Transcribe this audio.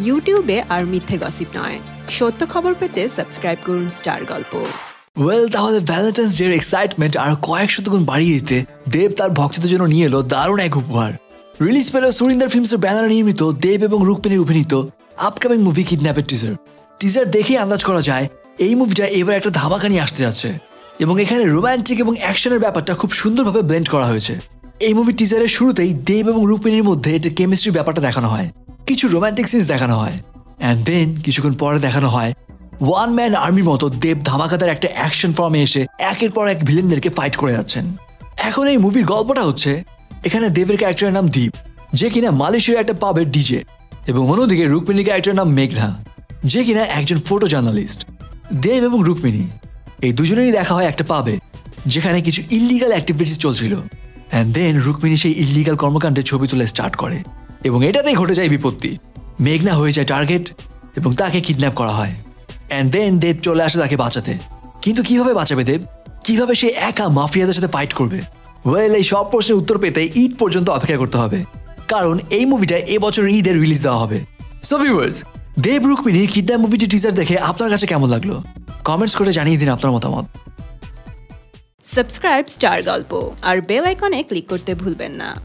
ইউটিউবে আর মিথ্যে গসিপ নয়। সত্য খবর পেতে সাবস্ক্রাইব করুন স্টার গল্প ওয়েল তাহলে ভ্যালেন্টাইন্স ডের এক্সাইটমেন্ট আর কয়েক শতগুণ বাড়িয়ে দিতে দেব তার ভক্তদের জন্য নিয়ে এলো দারুণ এক উপহার। রিলিজ পেল সুরিন্দার ফিল্মসের ব্যানারে নির্মিত দেব এবং রুকমিনীর অভিনীত আপকামিং মুভি কিডন্যাপের টিজার টিজার দেখেই আন্দাজ করা যায় এই মুভিটা এবার একটা ধামাকা আসতে যাচ্ছে এবং এখানে রোমান্টিক এবং অ্যাকশনের ব্যাপারটা খুব সুন্দরভাবে ব্লেন্ড করা হয়েছে। এই মুভি টিজারের শুরুতেই দেব এবং রুকমিনীর মধ্যে এটা কেমিস্ট্রির ব্যাপারটা দেখানো হয়। কিছু রোমান্টিক সিনস দেখানো হয়। অ্যান্ড দেন কিছুক্ষণ পরে দেখানো হয় ওয়ান ম্যান আর্মির মতো দেব ধামাকাতার একটা অ্যাকশন ফর্মে এসে একের পর এক ভিলেনদেরকে ফাইট করে যাচ্ছেন। এখন এই মুভির গল্পটা হচ্ছে, এখানে দেবের ক্যারেক্টারের নাম দীপ, যে কিনা মালয়েশিয়ার একটা পাবের ডিজে এবং অন্যদিকে রুক্মিণীর ক্যারেক্টারের নাম মেঘনা, যে কিনা একজন ফটো জার্নালিস্ট দেব এবং রুক্মিণী। এই দুজনেরই দেখা হয় একটা পাবে যেখানে কিছু ইলিগাল অ্যাক্টিভিটিস চলছিল। অ্যান্ড দেন রুক্মিণী সেই ইলিগাল কর্মকাণ্ডে ছবি তুলে স্টার্ট করে। এবং এটাতেই ঘটে যায় বিপত্তি। মেঘনা হয়ে যায় টার্গেট এবং তাকে কিডন্যাপ করা হয়। অ্যান্ড দেন দেব চলে আসে তাকে বাঁচাতে। কিন্তু কীভাবে বাঁচাবে দেব? কীভাবে সে একা মাফিয়াদের সাথে ফাইট করবে? ওয়েল এই সব প্রশ্নের উত্তর পেতে ঈদ পর্যন্ত অপেক্ষা করতে হবে। কারণ এই মুভিটা এবছর ঈদের রিলিজ দেওয়া হবে। সো ভিউয়ার্স দেব রুক্মিণীর কিডন্যাপ মুভিটি টিজার দেখে আপনার কাছে কেমন লাগল? কমেন্টস করে জানিয়ে দিন আপনার মতামত। সাবস্ক্রাইব স্টার গল্প আর বেল আইকনে ক্লিক করতে ভুলবেন না।